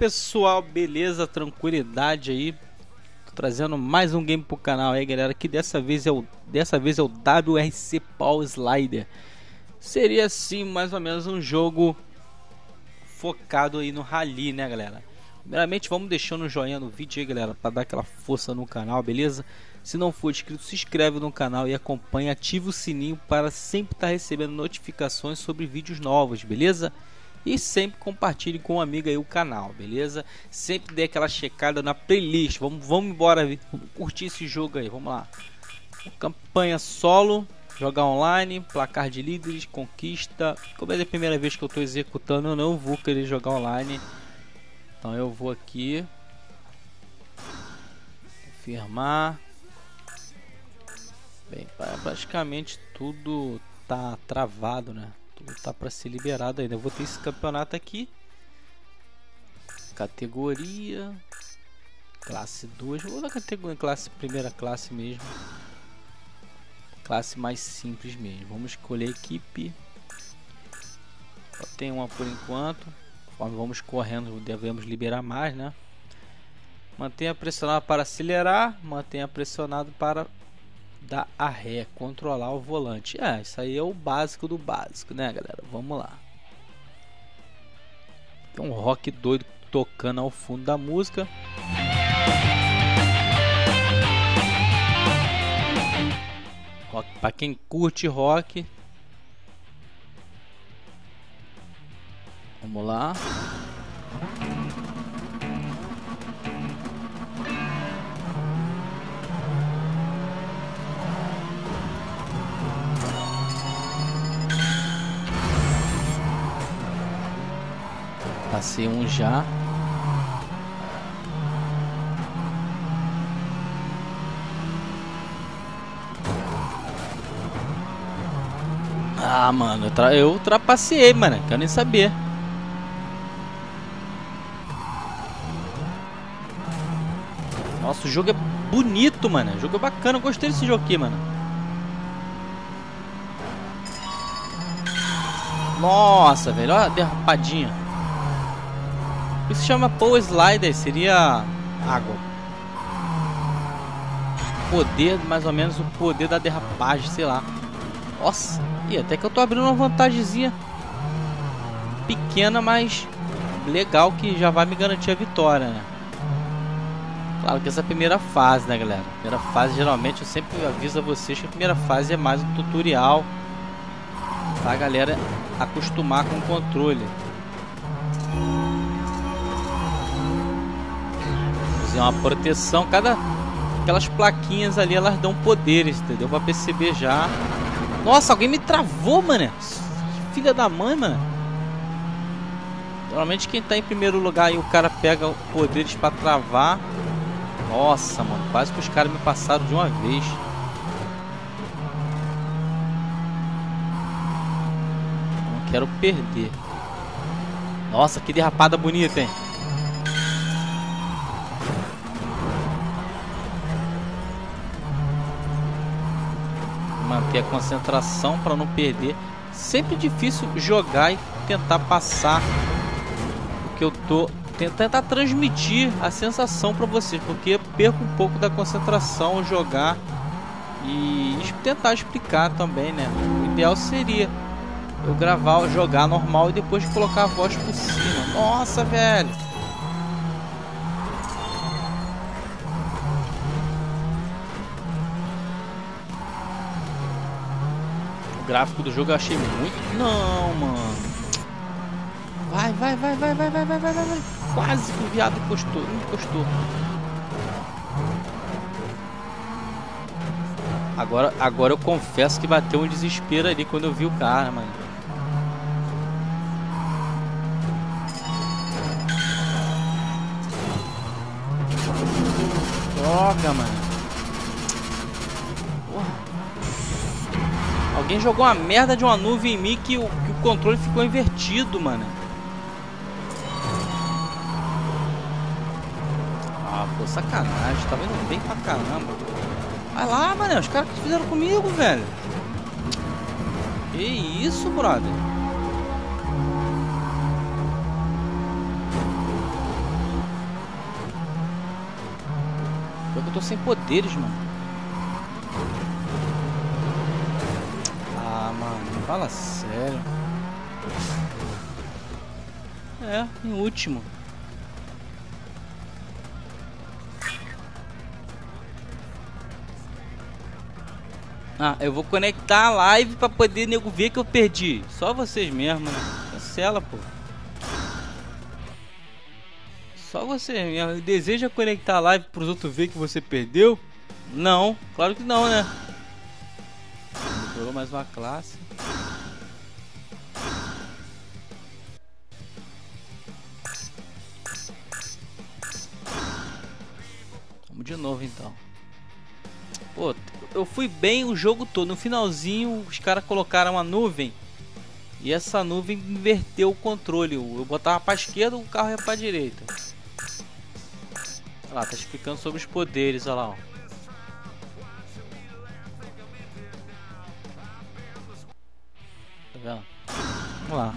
pessoal, beleza? Tranquilidade aí. Tô trazendo mais um game pro canal aí, galera. Que dessa vez é o dessa vez é o WRC Power Slider. Seria assim mais ou menos um jogo focado aí no rally, né, galera? Primeiramente, vamos deixando um joinha no vídeo aí, galera, para dar aquela força no canal, beleza? Se não for inscrito, se inscreve no canal e acompanhe, ativa o sininho para sempre estar tá recebendo notificações sobre vídeos novos, beleza? E sempre compartilhe com um amigo aí o canal, beleza? Sempre dê aquela checada na playlist. Vamos, vamos embora, vamos curtir esse jogo aí, vamos lá. Campanha solo, jogar online, placar de líderes, conquista. Como é a primeira vez que eu estou executando, eu não vou querer jogar online. Então eu vou aqui. Confirmar. Bem, praticamente tudo tá travado, né? Tá para ser liberado ainda. Eu vou ter esse campeonato aqui. Categoria classe 2. Vou na categoria classe primeira classe mesmo. Classe mais simples mesmo. Vamos escolher equipe. Só tem uma por enquanto. Conforme vamos correndo, devemos liberar mais, né? Mantenha pressionado para acelerar, mantenha pressionado para dar a ré, controlar o volante. É, isso aí é o básico do básico, né, galera? Vamos lá. Tem um rock doido tocando ao fundo da música. Rock, para quem curte rock. Vamos lá. Passei um já. Ah, mano, eu, tra eu mano. Quero nem saber. Nossa, o jogo é bonito, mano. O jogo é bacana. Eu gostei desse jogo aqui, mano. Nossa, velho. Olha a derrapadinha. Isso se chama Power Slider. Seria água. Poder, mais ou menos o poder da derrapagem, sei lá. Nossa. E até que eu tô abrindo uma vantagemzinha. Pequena, mas legal que já vai me garantir a vitória, né? Claro que essa é a primeira fase, né, galera? Primeira fase, geralmente, eu sempre aviso a vocês que a primeira fase é mais um tutorial pra galera acostumar com o controle. Fazer uma proteção, cada aquelas plaquinhas ali, elas dão poderes, entendeu? Pra perceber já. Nossa, alguém me travou, mano. Filha da mãe, mano. Normalmente quem tá em primeiro lugar e o cara pega poderes pra travar. Nossa, mano. Quase que os caras me passaram de uma vez. quero perder. Nossa, que derrapada bonita, hein? Manter a concentração para não perder. Sempre difícil jogar e tentar passar o que eu tô tentar transmitir a sensação para vocês, porque perco um pouco da concentração jogar e tentar explicar também, né? O ideal seria eu gravar, jogar normal e depois colocar a voz por cima. Nossa, velho. Gráfico do jogo eu achei muito. Não, mano. Vai, vai, vai, vai, vai, vai, vai, vai, vai. Quase que o viado encostou. Encostou. Agora, agora eu confesso que bateu um desespero ali quando eu vi o cara, mano. Droga, mano. Alguém jogou uma merda de uma nuvem em mim que o, que o controle ficou invertido, mano. Ah, pô, sacanagem. Tá vendo bem pra caramba. Vai lá, mano. Os caras que fizeram comigo, velho. Que isso, brother. Eu tô sem poderes, mano. Fala sério. É, em último. Ah, eu vou conectar a live pra poder nego ver que eu perdi. Só vocês mesmo, né? Cancela, pô. Só você mesmo. Deseja conectar a live pros outros ver que você perdeu? Não, claro que não, né? Mais uma classe. Vamos de novo então. Pô, eu fui bem o jogo todo. No finalzinho, os caras colocaram uma nuvem. E essa nuvem inverteu o controle. Eu botava pra esquerda, o carro ia pra direita. Olha lá, tá explicando sobre os poderes, olha lá, ó. Vamos lá.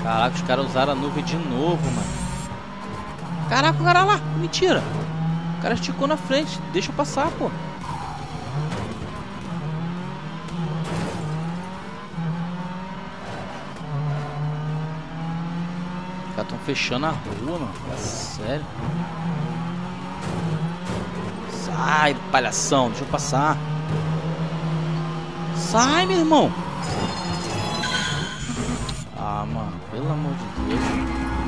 Caraca, os caras usaram a nuvem de novo, mano. Caraca, o cara lá. Mentira. O cara esticou na frente. Deixa eu passar, pô. Estão fechando a rua, mano. É sério. Sai, palhação. Deixa eu passar. Sai, meu irmão. Ah, mano, pelo amor de Deus.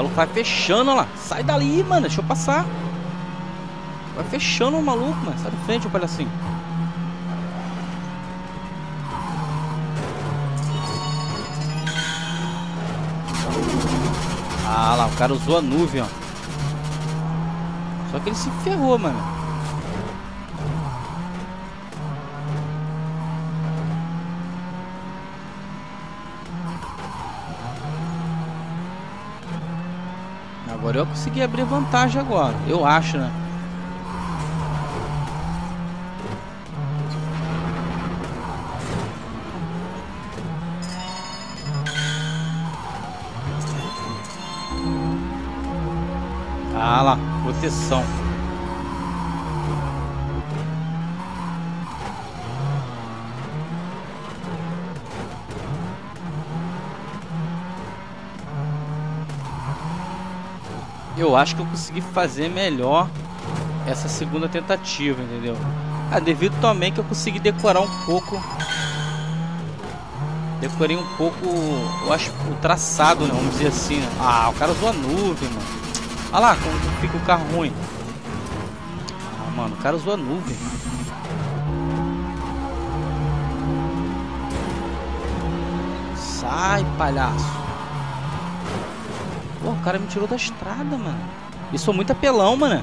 Maluco vai fechando, olha lá. Sai dali, mano. Deixa eu passar. Vai fechando o maluco, mano. Sai de frente, o palhacinho. Ah lá, o cara usou a nuvem, ó. Só que ele se ferrou, mano. Agora eu consegui abrir vantagem agora. Eu acho, né? Ah lá, proteção. Eu acho que eu consegui fazer melhor essa segunda tentativa, entendeu? Ah, devido também que eu consegui decorar um pouco. Decorei um pouco, eu acho, o traçado, né? Vamos dizer assim. Né? Ah, o cara usou a nuvem, mano. Olha lá como fica o carro ruim. Ah, mano, o cara usou a nuvem. Sai, palhaço. Pô, o cara me tirou da estrada, mano. E sou muito apelão, mano.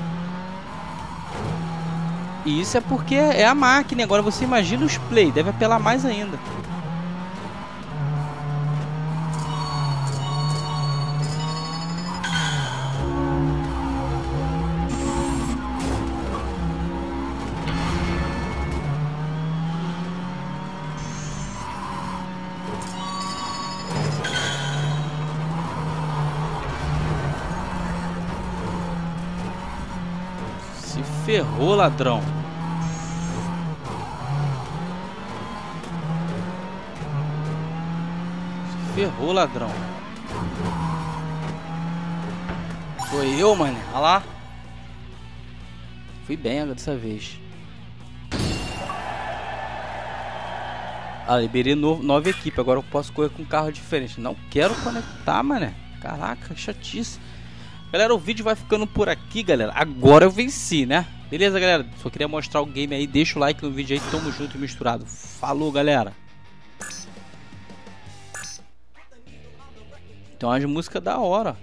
E isso é porque é a máquina. Agora você imagina os play. Deve apelar mais ainda. Ferrou, ladrão. Ferrou, ladrão. Foi eu, mano. Olha lá. Fui bem dessa vez. Ah, liberei novo, nova equipe. Agora eu posso correr com um carro diferente. Não quero conectar, mano. Caraca, chatice. Galera, o vídeo vai ficando por aqui, galera. Agora eu venci, né? Beleza, galera? Só queria mostrar o game aí. Deixa o like no vídeo aí. Tamo junto e misturado. Falou, galera. Então as músicas da hora.